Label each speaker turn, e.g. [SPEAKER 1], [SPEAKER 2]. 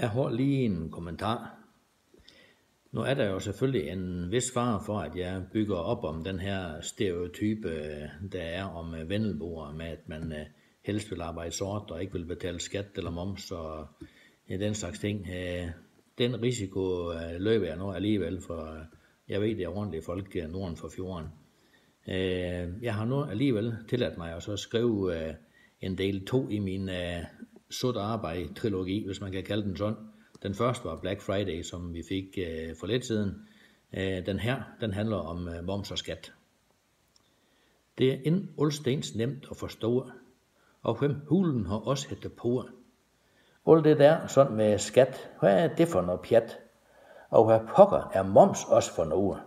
[SPEAKER 1] Jeg har lige en kommentar. Nu er der jo selvfølgelig en vis fare for, at jeg bygger op om den her stereotype, der er om øh, vendelboer, med at man øh, helst vil arbejde sort og ikke vil betale skat eller moms og ja, den slags ting. Øh, den risiko løber jeg nu alligevel, for jeg ved, det er ordentlige folk norden for fjorden. Jeg har nu alligevel tilladt mig at så skrive en del 2 i min sort arbejde-trilogi, hvis man kan kalde den sådan. Den første var Black Friday, som vi fik øh, for lidt siden. Øh, den her, den handler om øh, moms og skat. Det er en ulstens nemt at forstå, og hvem hulen har også hætte på. Alt det der sådan med skat, hvad er det for noget pjat? Og hvad pokker er moms også for noget?